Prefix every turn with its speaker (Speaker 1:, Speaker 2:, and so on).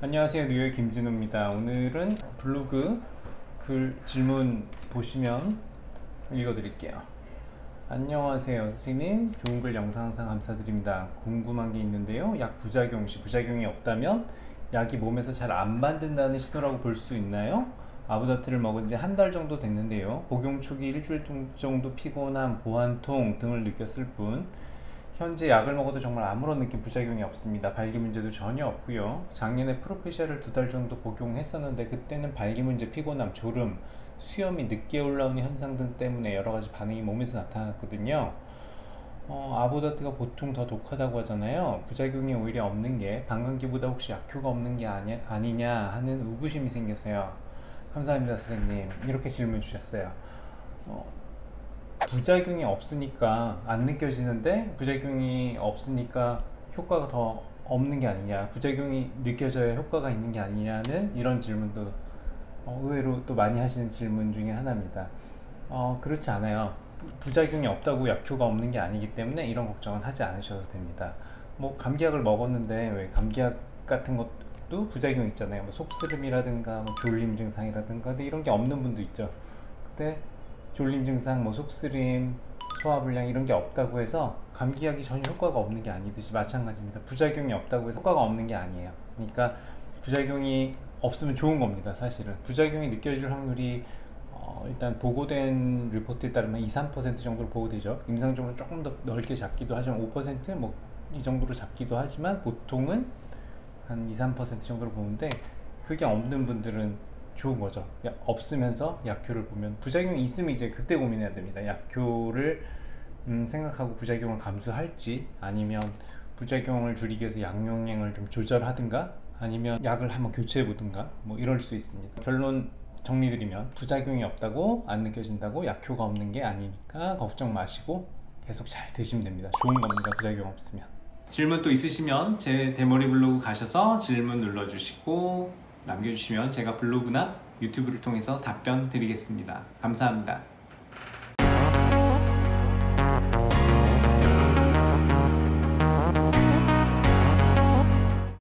Speaker 1: 안녕하세요. 뉴욕 김진우입니다. 오늘은 블로그 글 질문 보시면 읽어드릴게요. 안녕하세요 선생님. 좋은 글 영상 항상 감사드립니다. 궁금한 게 있는데요. 약 부작용 시 부작용이 없다면 약이 몸에서 잘 안 만든다는 신호라고 볼 수 있나요? 아부다트를 먹은 지 한 달 정도 됐는데요. 복용 초기 일주일 정도 피곤함, 고환통 등을 느꼈을 뿐 현재 약을 먹어도 정말 아무런 느낌 부작용이 없습니다. 발기 문제도 전혀 없고요. 작년에 프로페시아를 두 달 정도 복용했었는데 그때는 발기 문제, 피곤함, 졸음, 수염이 늦게 올라오는 현상 등 때문에 여러 가지 반응이 몸에서 나타났거든요. 어, 아보다트가 보통 더 독하다고 하잖아요. 부작용이 오히려 없는 게 방광기보다 혹시 약효가 없는 게 아니, 아니냐 하는 의구심이 생겼어요. 감사합니다, 선생님. 이렇게 질문 주셨어요. 어, 부작용이 없으니까 안 느껴지는데 부작용이 없으니까 효과가 더 없는 게 아니냐 부작용이 느껴져야 효과가 있는 게 아니냐는 이런 질문도 어, 의외로 또 많이 하시는 질문 중에 하나입니다. 어, 그렇지 않아요. 부, 작용이 없다고 약효가 없는 게 아니기 때문에 이런 걱정은 하지 않으셔도 됩니다. 뭐 감기약을 먹었는데 왜 감기약 같은 것도 부작용 있잖아요. 뭐 속쓰림이라든가 뭐 졸림 증상이라든가 근데 이런 게 없는 분도 있죠. 근데 졸림 증상, 뭐 속쓰림, 소화불량 이런 게 없다고 해서 감기약이 전혀 효과가 없는 게 아니듯이 마찬가지입니다. 부작용이 없다고 해서 효과가 없는 게 아니에요. 그러니까 부작용이 없으면 좋은 겁니다. 사실은 부작용이 느껴질 확률이 어, 일단 보고된 리포트에 따르면 2, 3% 정도로 보고되죠. 임상적으로 조금 더 넓게 잡기도 하지만 5%뭐 이 정도로 잡기도 하지만 보통은 한 2, 3% 정도로 보는데 그게 없는 분들은 좋은 거죠. 없으면서 약효를 보면 부작용이 있으면 이제 그때 고민해야 됩니다. 약효를 음, 생각하고 부작용을 감수할지 아니면 부작용을 줄이기 위해서 약용량을 좀 조절하든가 아니면 약을 한번 교체해 보든가 뭐 이럴 수 있습니다. 결론 정리드리면 부작용이 없다고 안 느껴진다고 약효가 없는 게 아니니까 걱정 마시고 계속 잘 드시면 됩니다. 좋은 겁니다. 부작용 없으면. 질문 또 있으시면 제 대머리 블로그 가셔서 질문 눌러주시고 남겨주시면 제가 블로그나 유튜브를 통해서 답변 드리겠습니다. 감사합니다.